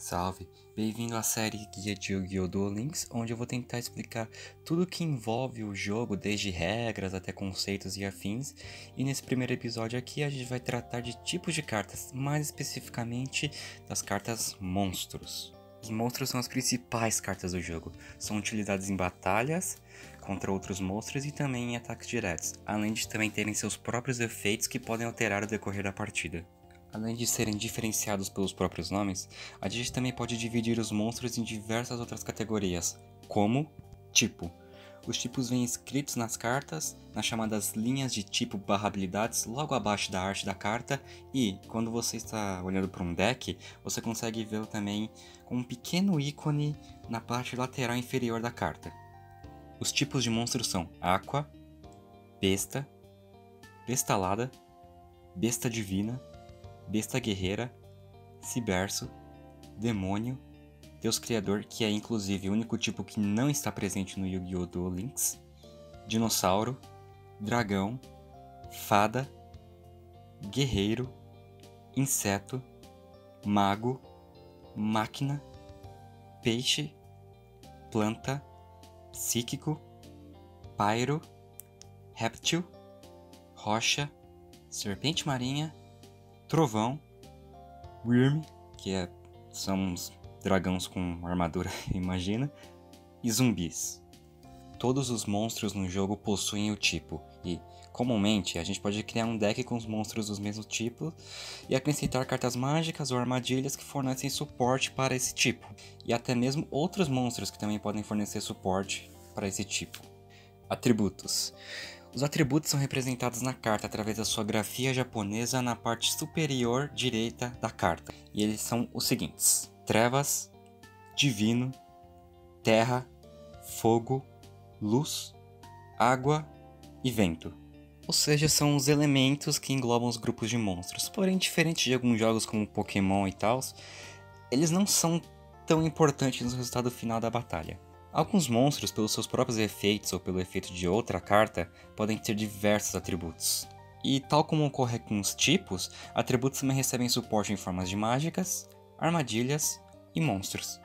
Salve! Bem-vindo à série Guia de Yu-Gi-Oh! Duel Links, onde eu vou tentar explicar tudo que envolve o jogo, desde regras até conceitos e afins. E nesse primeiro episódio aqui a gente vai tratar de tipos de cartas, mais especificamente das cartas monstros. Os monstros são as principais cartas do jogo, são utilizados em batalhas contra outros monstros e também em ataques diretos, além de também terem seus próprios efeitos que podem alterar o decorrer da partida. Além de serem diferenciados pelos próprios nomes, a gente também pode dividir os monstros em diversas outras categorias, como tipo. Os tipos vêm escritos nas cartas, nas chamadas linhas de tipo barra habilidades, logo abaixo da arte da carta, e quando você está olhando para um deck, você consegue vê-lo também com um pequeno ícone na parte lateral inferior da carta. Os tipos de monstros são Aqua, Besta, Bestalada, Besta Divina, Besta Guerreira, Ciberso, Demônio, Deus Criador, que é inclusive o único tipo que não está presente no Yu-Gi-Oh! Duel Links, Dinossauro, Dragão, Fada, Guerreiro, Inseto, Mago, Máquina, Peixe, Planta, Psíquico, Pyro, Réptil, Rocha, Serpente Marinha, Trovão, Wyrm, que é, são uns dragões com armadura, imagina, e zumbis. Todos os monstros no jogo possuem o tipo, e comumente a gente pode criar um deck com os monstros dos mesmos tipos e acrescentar cartas mágicas ou armadilhas que fornecem suporte para esse tipo, e até mesmo outros monstros que também podem fornecer suporte para esse tipo. Atributos. Os atributos são representados na carta através da sua grafia japonesa na parte superior direita da carta. E eles são os seguintes: Trevas, Divino, Terra, Fogo, Luz, Água e Vento. Ou seja, são os elementos que englobam os grupos de monstros. Porém, diferente de alguns jogos como Pokémon e tal, eles não são tão importantes no resultado final da batalha. Alguns monstros, pelos seus próprios efeitos ou pelo efeito de outra carta, podem ter diversos atributos. E tal como ocorre com os tipos, atributos também recebem suporte em formas de mágicas, armadilhas e monstros.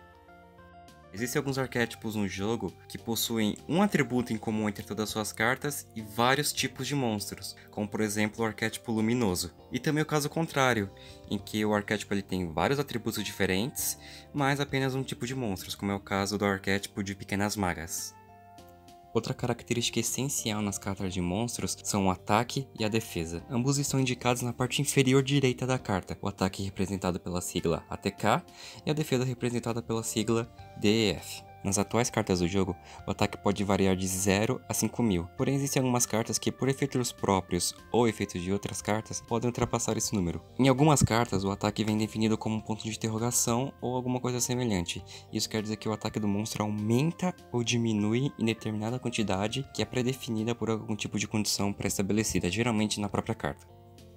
Existem alguns arquétipos no jogo que possuem um atributo em comum entre todas as suas cartas e vários tipos de monstros, como por exemplo o arquétipo luminoso. E também o caso contrário, em que o arquétipo ele tem vários atributos diferentes, mas apenas um tipo de monstros, como é o caso do arquétipo de pequenas magas. Outra característica essencial nas cartas de monstros são o ataque e a defesa. Ambos estão indicados na parte inferior direita da carta, o ataque representado pela sigla ATK e a defesa representada pela sigla DEF. Nas atuais cartas do jogo, o ataque pode variar de 0 a 5000, porém existem algumas cartas que, por efeitos próprios ou efeitos de outras cartas, podem ultrapassar esse número. Em algumas cartas, o ataque vem definido como um ponto de interrogação ou alguma coisa semelhante. Isso quer dizer que o ataque do monstro aumenta ou diminui em determinada quantidade que é pré-definida por algum tipo de condição pré-estabelecida, geralmente na própria carta.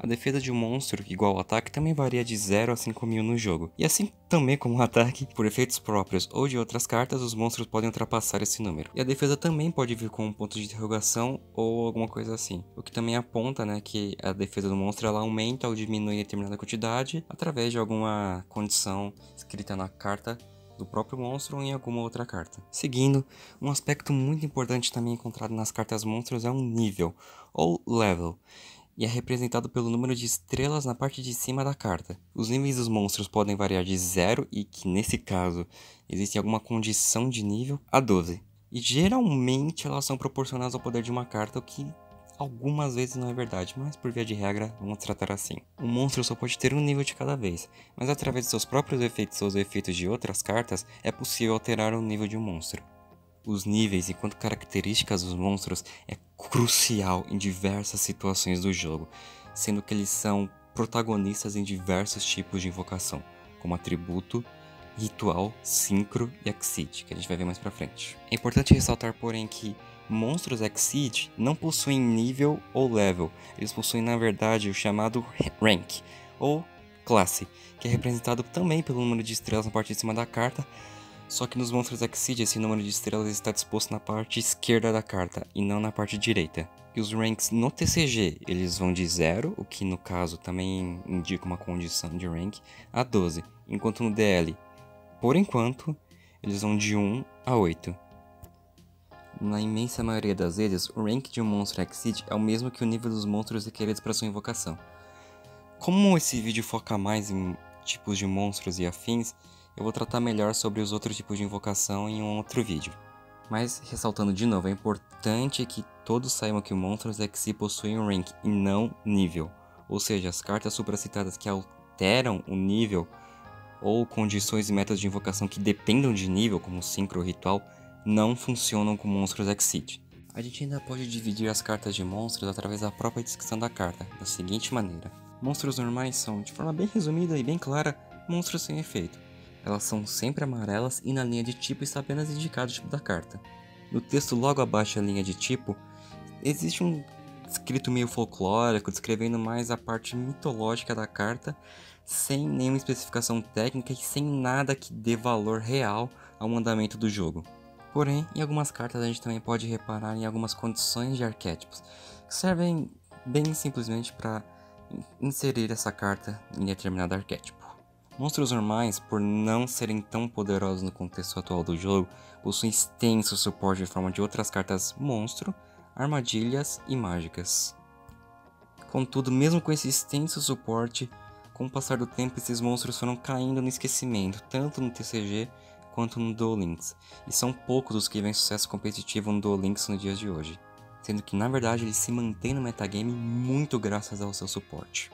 A defesa de um monstro, igual ao ataque, também varia de 0 a 5 mil no jogo. E assim também como o ataque, por efeitos próprios ou de outras cartas, os monstros podem ultrapassar esse número. E a defesa também pode vir com um ponto de interrogação ou alguma coisa assim. O que também aponta né, que a defesa do monstro ela aumenta ou diminui em determinada quantidade através de alguma condição escrita na carta do próprio monstro ou em alguma outra carta. Seguindo, um aspecto muito importante também encontrado nas cartas monstros é um nível, ou level e é representado pelo número de estrelas na parte de cima da carta. Os níveis dos monstros podem variar de 0 e que nesse caso existe alguma condição de nível a 12. E geralmente elas são proporcionadas ao poder de uma carta, o que algumas vezes não é verdade, mas por via de regra vamos tratar assim. Um monstro só pode ter um nível de cada vez, mas através de seus próprios efeitos ou os efeitos de outras cartas é possível alterar o nível de um monstro os níveis enquanto características dos monstros é crucial em diversas situações do jogo, sendo que eles são protagonistas em diversos tipos de invocação, como atributo, ritual, sincro e exceed, que a gente vai ver mais pra frente. É importante ressaltar, porém, que monstros exceed não possuem nível ou level, eles possuem na verdade o chamado rank, ou classe, que é representado também pelo número de estrelas na parte de cima da carta, só que nos monstros Exceed esse número de estrelas está disposto na parte esquerda da carta e não na parte direita. E os ranks no TCG eles vão de 0, o que no caso também indica uma condição de rank, a 12, enquanto no DL Por enquanto, eles vão de 1 a 8. Na imensa maioria das vezes, o rank de um monstro Exceed é o mesmo que o nível dos monstros requeridos para sua invocação. Como esse vídeo foca mais em tipos de monstros e afins, eu vou tratar melhor sobre os outros tipos de invocação em um outro vídeo. Mas, ressaltando de novo, é importante que todos saibam que monstros Exceed possuem um rank e não nível. Ou seja, as cartas supracitadas que alteram o nível ou condições e métodos de invocação que dependam de nível, como Synchro ou Ritual, não funcionam com monstros Exceed. A gente ainda pode dividir as cartas de monstros através da própria descrição da carta, da seguinte maneira. Monstros normais são, de forma bem resumida e bem clara, monstros sem efeito. Elas são sempre amarelas e na linha de tipo está apenas indicado o tipo da carta. No texto logo abaixo da linha de tipo, existe um escrito meio folclórico, descrevendo mais a parte mitológica da carta, sem nenhuma especificação técnica e sem nada que dê valor real ao andamento do jogo. Porém, em algumas cartas a gente também pode reparar em algumas condições de arquétipos, que servem bem simplesmente para inserir essa carta em determinado arquétipo. Monstros normais, por não serem tão poderosos no contexto atual do jogo, possuem extenso suporte em forma de outras cartas monstro, armadilhas e mágicas. Contudo, mesmo com esse extenso suporte, com o passar do tempo esses monstros foram caindo no esquecimento, tanto no TCG quanto no Duel Links, e são poucos os que vêm sucesso competitivo no Duel Links nos dias de hoje, sendo que na verdade ele se mantém no metagame muito graças ao seu suporte.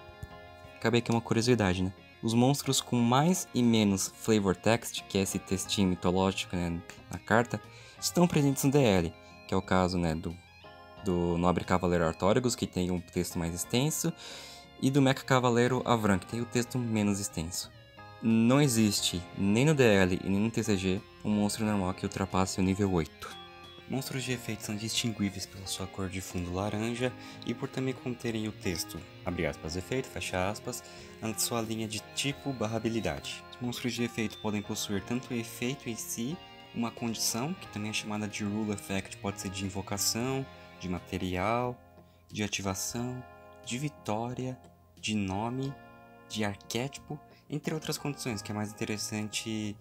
Cabe aqui uma curiosidade, né? Os monstros com mais e menos flavor text, que é esse textinho mitológico né, na carta, estão presentes no DL, que é o caso né, do, do Nobre Cavaleiro Artórigus, que tem um texto mais extenso, e do Mecha Cavaleiro Avran, que tem o texto menos extenso. Não existe, nem no DL e nem no TCG, um monstro normal que ultrapasse o nível 8. Monstros de efeito são distinguíveis pela sua cor de fundo laranja e por também conterem o texto, abre aspas, efeito, fecha aspas, na sua linha de tipo barra habilidade. Os monstros de efeito podem possuir tanto o efeito em si, uma condição, que também é chamada de Rule Effect, pode ser de invocação, de material, de ativação, de vitória, de nome, de arquétipo entre outras condições que é mais interessante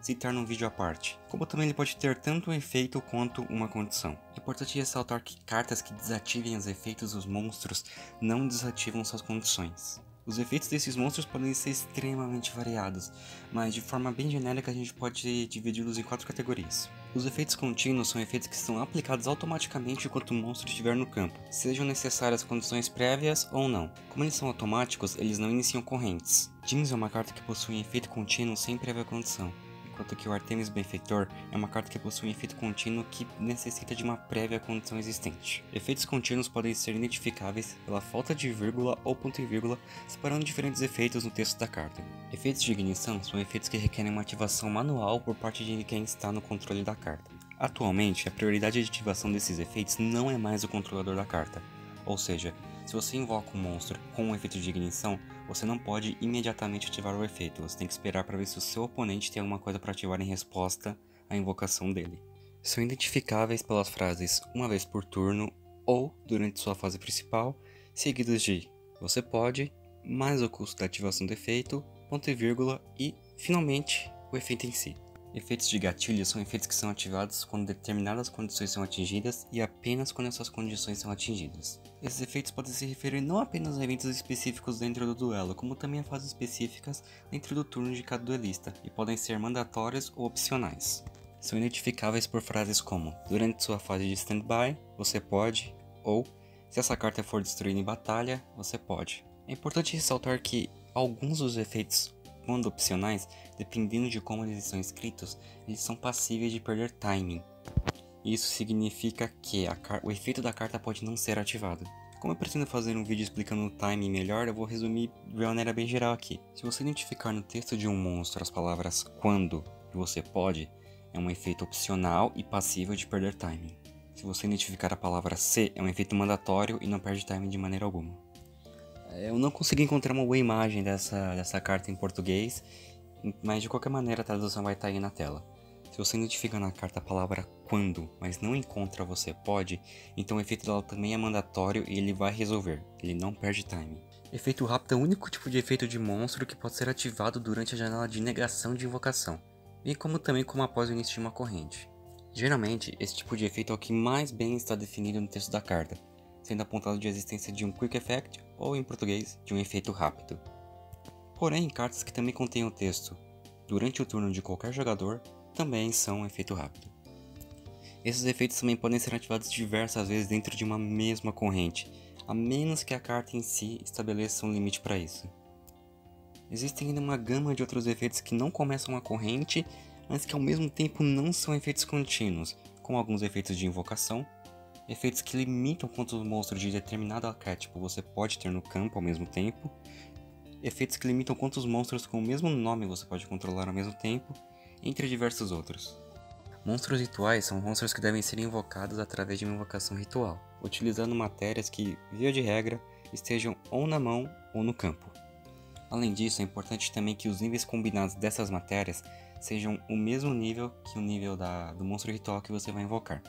citar num vídeo à parte. Como também ele pode ter tanto um efeito quanto uma condição. É importante ressaltar que cartas que desativem os efeitos dos monstros não desativam suas condições. Os efeitos desses monstros podem ser extremamente variados, mas de forma bem genérica a gente pode dividi-los em quatro categorias. Os efeitos contínuos são efeitos que são aplicados automaticamente enquanto o monstro estiver no campo, sejam necessárias condições prévias ou não. Como eles são automáticos, eles não iniciam correntes. Jeans é uma carta que possui um efeito contínuo sem prévia condição enquanto que o Artemis Benfeitor é uma carta que possui um efeito contínuo que necessita de uma prévia condição existente. Efeitos contínuos podem ser identificáveis pela falta de vírgula ou ponto e vírgula, separando diferentes efeitos no texto da carta. Efeitos de ignição são efeitos que requerem uma ativação manual por parte de quem está no controle da carta. Atualmente, a prioridade de ativação desses efeitos não é mais o controlador da carta, ou seja, se você invoca um monstro com um efeito de ignição, você não pode imediatamente ativar o efeito, você tem que esperar para ver se o seu oponente tem alguma coisa para ativar em resposta à invocação dele. São identificáveis pelas frases uma vez por turno ou durante sua fase principal, seguidas de você pode, mais o custo da ativação do efeito, ponto e vírgula e, finalmente, o efeito em si. Efeitos de gatilho são efeitos que são ativados quando determinadas condições são atingidas e apenas quando essas condições são atingidas. Esses efeitos podem se referir não apenas a eventos específicos dentro do duelo, como também a fases específicas dentro do turno de cada duelista, e podem ser mandatórios ou opcionais. São identificáveis por frases como: durante sua fase de standby, você pode, ou se essa carta for destruída em batalha, você pode. É importante ressaltar que alguns dos efeitos quando opcionais, dependendo de como eles são escritos, eles são passíveis de perder timing. Isso significa que o efeito da carta pode não ser ativado. Como eu pretendo fazer um vídeo explicando o timing melhor, eu vou resumir de maneira bem geral aqui. Se você identificar no texto de um monstro as palavras quando e você pode, é um efeito opcional e passível de perder timing. Se você identificar a palavra se, é um efeito mandatório e não perde timing de maneira alguma. Eu não consegui encontrar uma boa imagem dessa, dessa carta em português, mas de qualquer maneira a tradução vai estar aí na tela. Se você identifica na carta a palavra quando, mas não encontra você pode, então o efeito dela também é mandatório e ele vai resolver, ele não perde time. Efeito rápido é o único tipo de efeito de monstro que pode ser ativado durante a janela de negação de invocação. bem como também como após o início de uma corrente. Geralmente, esse tipo de efeito é o que mais bem está definido no texto da carta, sendo apontado de existência de um Quick Effect, ou em português, de um efeito rápido. Porém, cartas que também contêm o texto durante o turno de qualquer jogador também são um efeito rápido. Esses efeitos também podem ser ativados diversas vezes dentro de uma mesma corrente, a menos que a carta em si estabeleça um limite para isso. Existem ainda uma gama de outros efeitos que não começam a corrente, mas que ao mesmo tempo não são efeitos contínuos, como alguns efeitos de invocação, efeitos que limitam quantos monstros de determinado arquétipo você pode ter no campo ao mesmo tempo, efeitos que limitam quantos monstros com o mesmo nome você pode controlar ao mesmo tempo, entre diversos outros. Monstros rituais são monstros que devem ser invocados através de uma invocação ritual, utilizando matérias que, via de regra, estejam ou na mão ou no campo. Além disso, é importante também que os níveis combinados dessas matérias sejam o mesmo nível que o nível da, do monstro ritual que você vai invocar.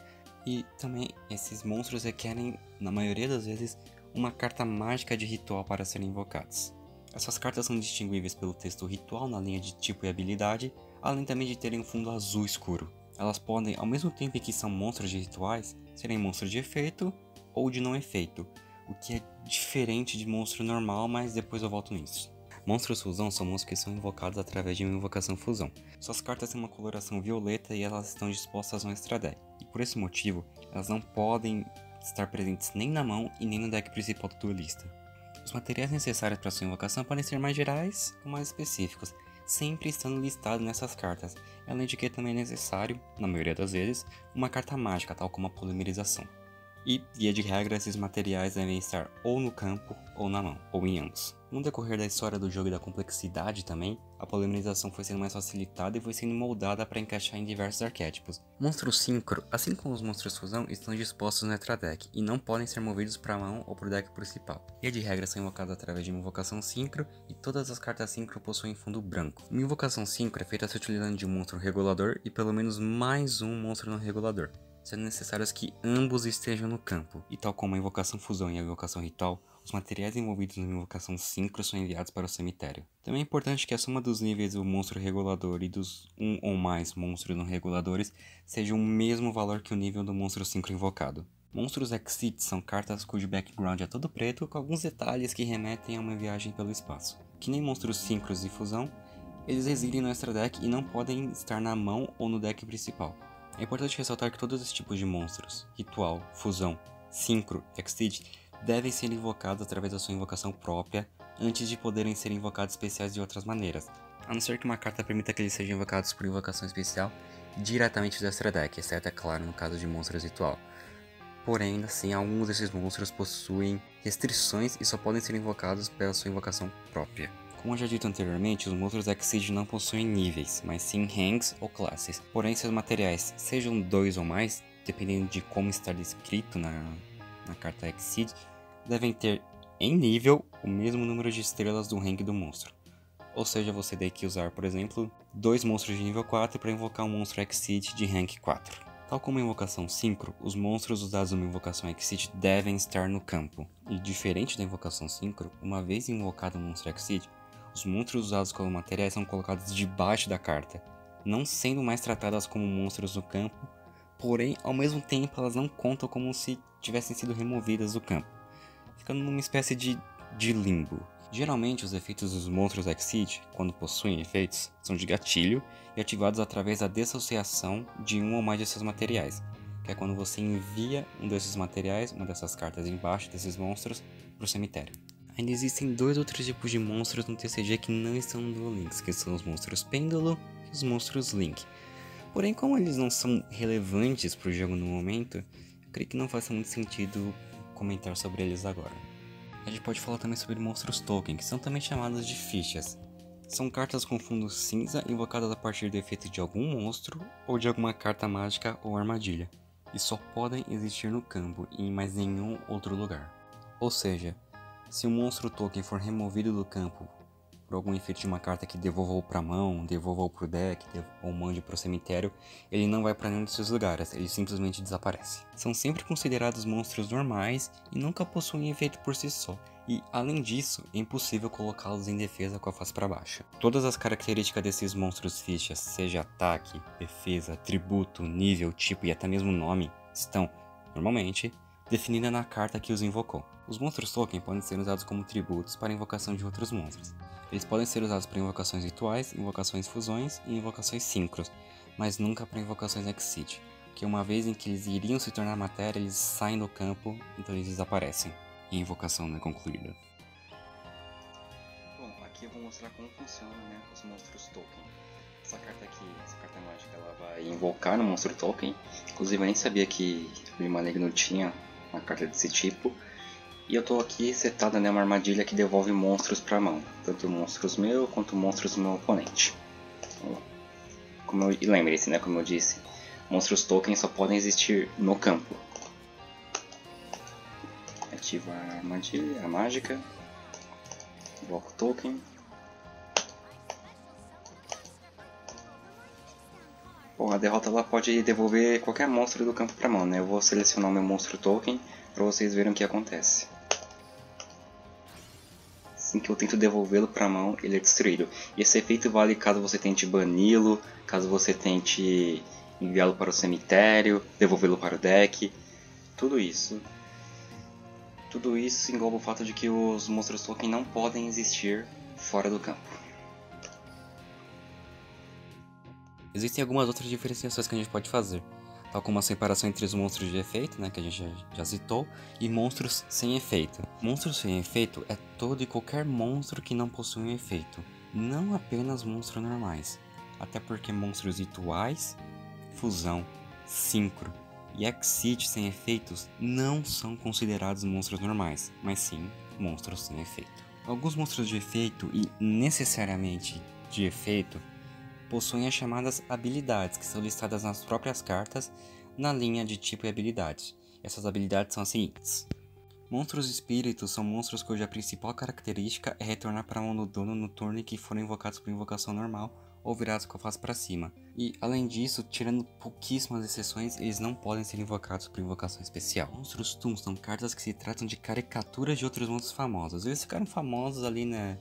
E também esses monstros requerem, na maioria das vezes, uma carta mágica de ritual para serem invocados. Essas cartas são distinguíveis pelo texto ritual na linha de tipo e habilidade, além também de terem um fundo azul escuro. Elas podem, ao mesmo tempo que são monstros de rituais, serem monstros de efeito ou de não efeito, o que é diferente de monstro normal, mas depois eu volto nisso. Monstros fusão são monstros que são invocados através de uma invocação fusão. Suas cartas têm uma coloração violeta e elas estão dispostas no extra deck, e por esse motivo, elas não podem estar presentes nem na mão e nem no deck principal do duelista. Os materiais necessários para sua invocação podem ser mais gerais ou mais específicos, sempre estando listado nessas cartas, além de que também é necessário, na maioria das vezes, uma carta mágica, tal como a polimerização. E, via de regra, esses materiais devem estar ou no campo ou na mão, ou em ambos. No decorrer da história do jogo e da complexidade também, a polimerização foi sendo mais facilitada e foi sendo moldada para encaixar em diversos arquétipos. Monstros Synchro, assim como os monstros Fusão, estão dispostos no Extra Deck e não podem ser movidos para a mão ou para o deck principal. E de regra são invocados através de uma invocação Synchro e todas as cartas Synchro possuem fundo branco. Uma invocação Synchro é feita se utilizando de um monstro regulador e pelo menos mais um monstro não regulador sendo necessários que ambos estejam no campo, e tal como a invocação fusão e a invocação ritual, os materiais envolvidos na invocação síncro são enviados para o cemitério. Também é importante que a soma dos níveis do monstro regulador e dos um ou mais monstros não reguladores seja o mesmo valor que o nível do monstro síncro invocado. Monstros Exit são cartas cujo background é todo preto com alguns detalhes que remetem a uma viagem pelo espaço. Que nem monstros síncros e fusão, eles residem no extra deck e não podem estar na mão ou no deck principal. É importante ressaltar que todos esses tipos de monstros, ritual, fusão, Synchro, Exceed, devem ser invocados através da sua invocação própria antes de poderem ser invocados especiais de outras maneiras, a não ser que uma carta permita que eles sejam invocados por invocação especial diretamente do extra deck, exceto, é claro, no caso de monstros ritual. Porém, ainda assim, alguns desses monstros possuem restrições e só podem ser invocados pela sua invocação própria. Como já dito anteriormente, os monstros Exceed não possuem níveis, mas sim ranks ou classes. Porém, seus materiais, sejam dois ou mais, dependendo de como está descrito na, na carta Exceed, devem ter em nível o mesmo número de estrelas do rank do monstro. Ou seja, você tem que usar, por exemplo, dois monstros de nível 4 para invocar um monstro Exceed de rank 4. Tal como a invocação Synchro, os monstros usados numa invocação Exceed devem estar no campo. E diferente da invocação Synchro, uma vez invocado um monstro Exceed, os monstros usados como materiais são colocados debaixo da carta, não sendo mais tratadas como monstros do campo, porém, ao mesmo tempo, elas não contam como se tivessem sido removidas do campo ficando numa espécie de, de limbo. Geralmente, os efeitos dos monstros Exceed, quando possuem efeitos, são de gatilho e ativados através da dissociação de um ou mais de seus materiais, que é quando você envia um desses materiais, uma dessas cartas embaixo desses monstros, para o cemitério. Ainda existem dois outros tipos de monstros no TCG que não estão no Duel Links, que são os monstros Pêndulo e os monstros Link. Porém, como eles não são relevantes para o jogo no momento, eu creio que não faça muito sentido comentar sobre eles agora. A gente pode falar também sobre monstros token, que são também chamados de fichas. São cartas com fundo cinza invocadas a partir do efeito de algum monstro ou de alguma carta mágica ou armadilha, e só podem existir no campo e em mais nenhum outro lugar. Ou seja, se um monstro token for removido do campo por algum efeito de uma carta que devolva-o para a mão, devolva-o para o deck ou mande para o cemitério, ele não vai para nenhum desses lugares, ele simplesmente desaparece. São sempre considerados monstros normais e nunca possuem efeito por si só, e, além disso, é impossível colocá-los em defesa com a face para baixo. Todas as características desses monstros fichas, seja ataque, defesa, tributo, nível, tipo e até mesmo nome, estão, normalmente, definidas na carta que os invocou. Os monstros token podem ser usados como tributos para invocação de outros monstros. Eles podem ser usados para invocações rituais, invocações fusões e invocações síncros, mas nunca para invocações Exceed, que uma vez em que eles iriam se tornar matéria, eles saem do campo, então eles desaparecem. E a invocação não é concluída. Bom, aqui eu vou mostrar como funciona né, os monstros token. Essa carta aqui, essa carta mágica, ela vai invocar no monstro token. Inclusive eu nem sabia que o Maligno tinha uma carta desse tipo. E eu tô aqui setada né, uma armadilha que devolve monstros para a mão. Tanto monstros meu quanto monstros do meu oponente. Como eu, e lembre-se, né, como eu disse, monstros tokens só podem existir no campo. Ativa a armadilha, a mágica. Invoca o token. Bom, a derrota ela pode devolver qualquer monstro do campo para mão, né? Eu vou selecionar o meu monstro token para vocês verem o que acontece. Assim que eu tento devolvê-lo para a mão, ele é destruído. E esse efeito vale caso você tente bani-lo, caso você tente enviá-lo para o cemitério, devolvê-lo para o deck. Tudo isso. Tudo isso engloba o fato de que os monstros token não podem existir fora do campo. Existem algumas outras diferenciações que a gente pode fazer, tal como a separação entre os monstros de efeito, né, que a gente já, citou, e monstros sem efeito. Monstros sem efeito é todo e qualquer monstro que não possui um efeito, não apenas monstros normais, até porque monstros rituais, fusão, sincro e exit sem efeitos não são considerados monstros normais, mas sim monstros sem efeito. Alguns monstros de efeito e necessariamente de efeito possuem as chamadas habilidades, que são listadas nas próprias cartas na linha de tipo e habilidades. Essas habilidades são as seguintes: Monstros espíritos são monstros cuja principal característica é retornar para a mão do dono no turno em que foram invocados por invocação normal ou virados com a face para cima. E, além disso, tirando pouquíssimas exceções, eles não podem ser invocados por invocação especial. Monstros Toons são cartas que se tratam de caricaturas de outros monstros famosos. Eles ficaram famosos ali, né,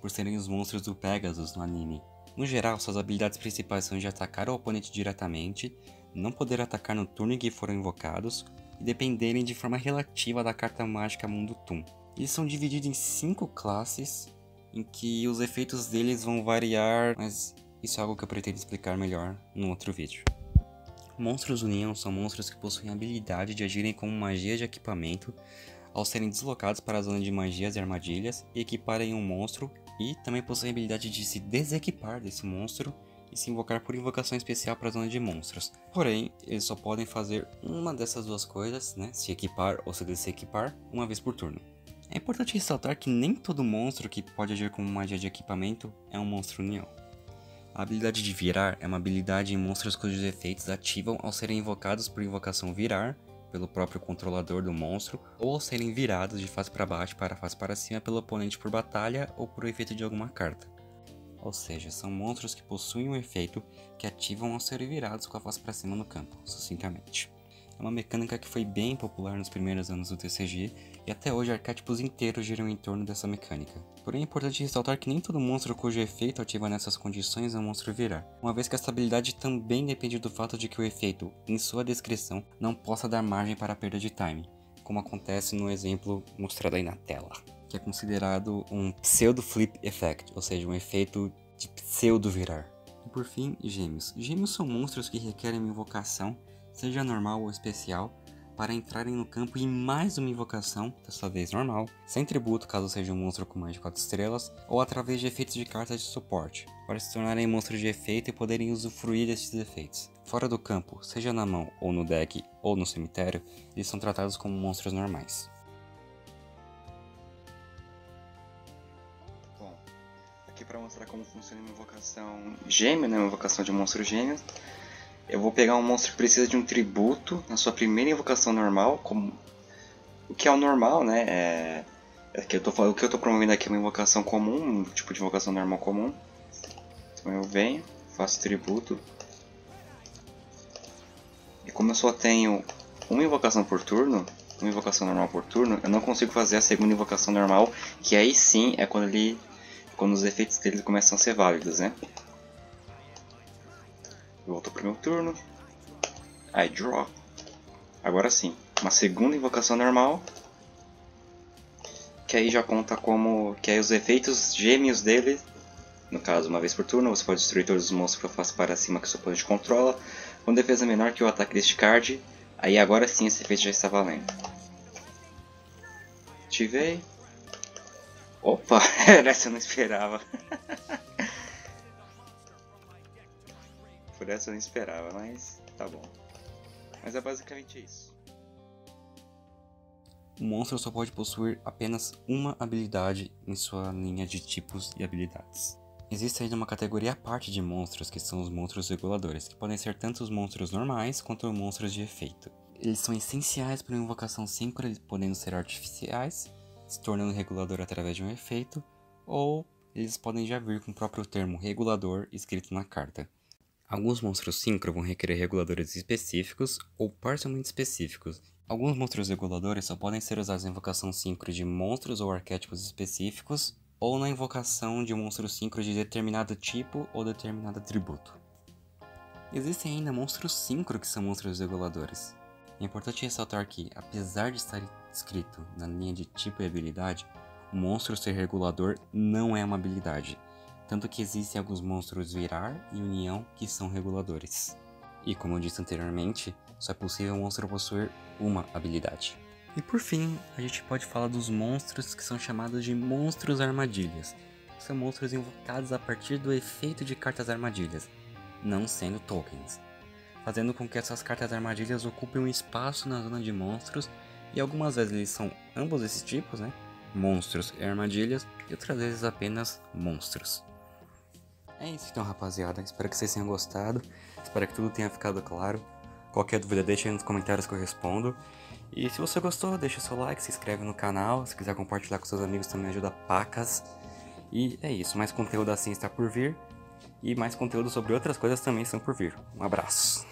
por serem os monstros do Pegasus no anime. No geral, suas habilidades principais são de atacar o oponente diretamente, não poder atacar no turno em que foram invocados e dependerem de forma relativa da carta mágica Mundo Toon. Eles são divididos em cinco classes, em que os efeitos deles vão variar, mas isso é algo que eu pretendo explicar melhor no outro vídeo. Monstros União são monstros que possuem a habilidade de agirem como magia de equipamento ao serem deslocados para a zona de magias e armadilhas e equiparem um monstro e também possui a habilidade de se desequipar desse monstro e se invocar por invocação especial para a zona de monstros. Porém, eles só podem fazer uma dessas duas coisas, né, se equipar ou se desequipar, uma vez por turno. É importante ressaltar que nem todo monstro que pode agir como magia de equipamento é um monstro união. A habilidade de virar é uma habilidade em monstros cujos efeitos ativam ao serem invocados por invocação virar pelo próprio controlador do monstro, ou ao serem virados de face para baixo para face para cima pelo oponente por batalha ou por efeito de alguma carta. Ou seja, são monstros que possuem um efeito que ativam ao serem virados com a face para cima no campo, sucintamente. É uma mecânica que foi bem popular nos primeiros anos do TCG e até hoje arquétipos inteiros giram em torno dessa mecânica. Porém é importante ressaltar que nem todo monstro cujo efeito ativa nessas condições é um monstro virar, uma vez que essa habilidade também depende do fato de que o efeito, em sua descrição, não possa dar margem para a perda de time, como acontece no exemplo mostrado aí na tela, que é considerado um pseudo flip effect, ou seja, um efeito de pseudo virar. E por fim, gêmeos. Gêmeos são monstros que requerem uma invocação seja normal ou especial, para entrarem no campo em mais uma invocação, dessa vez normal, sem tributo caso seja um monstro com mais de 4 estrelas, ou através de efeitos de cartas de suporte, para se tornarem monstros de efeito e poderem usufruir desses efeitos. Fora do campo, seja na mão ou no deck ou no cemitério, eles são tratados como monstros normais. Bom, aqui para mostrar como funciona uma invocação gêmea, né, uma invocação de monstro gêmeo, eu vou pegar um monstro que precisa de um tributo na sua primeira invocação normal, como o que é o normal, né? É, é que eu tô o que eu tô promovendo aqui é uma invocação comum, um tipo de invocação normal comum. Então eu venho, faço tributo. E como eu só tenho uma invocação por turno, uma invocação normal por turno, eu não consigo fazer a segunda invocação normal, que aí sim é quando ele quando os efeitos dele começam a ser válidos, né? Voltou pro meu turno. I draw. Agora sim, uma segunda invocação normal. Que aí já conta como. Que aí os efeitos gêmeos dele. No caso, uma vez por turno, você pode destruir todos os monstros que eu faço para cima que seu oponente controla. Com defesa menor que o ataque deste card. Aí agora sim esse efeito já está valendo. Ativei. Opa, essa eu não esperava. Por essa eu não esperava, mas tá bom. Mas é basicamente isso. O monstro só pode possuir apenas uma habilidade em sua linha de tipos e habilidades. Existe ainda uma categoria à parte de monstros, que são os monstros reguladores, que podem ser tanto os monstros normais quanto monstros de efeito. Eles são essenciais para uma invocação síncrona, podendo ser artificiais, se tornando regulador através de um efeito, ou eles podem já vir com o próprio termo regulador escrito na carta. Alguns monstros Synchro vão requerer reguladores específicos ou parcialmente específicos. Alguns monstros reguladores só podem ser usados na invocação Synchro de monstros ou arquétipos específicos, ou na invocação de um monstro Synchro de determinado tipo ou determinado atributo. Existem ainda monstros Synchro que são monstros reguladores. É importante ressaltar que, apesar de estar escrito na linha de tipo e habilidade, o monstro ser regulador não é uma habilidade tanto que existem alguns monstros virar e união que são reguladores. E como eu disse anteriormente, só é possível um monstro possuir uma habilidade. E por fim, a gente pode falar dos monstros que são chamados de monstros armadilhas. São monstros invocados a partir do efeito de cartas armadilhas, não sendo tokens, fazendo com que essas cartas armadilhas ocupem um espaço na zona de monstros e algumas vezes eles são ambos esses tipos, né? Monstros e armadilhas, e outras vezes apenas monstros. É isso então, rapaziada. Espero que vocês tenham gostado. Espero que tudo tenha ficado claro. Qualquer dúvida, deixa aí nos comentários que eu respondo. E se você gostou, deixa seu like, se inscreve no canal. Se quiser compartilhar com seus amigos também ajuda pacas. E é isso. Mais conteúdo assim está por vir. E mais conteúdo sobre outras coisas também estão por vir. Um abraço.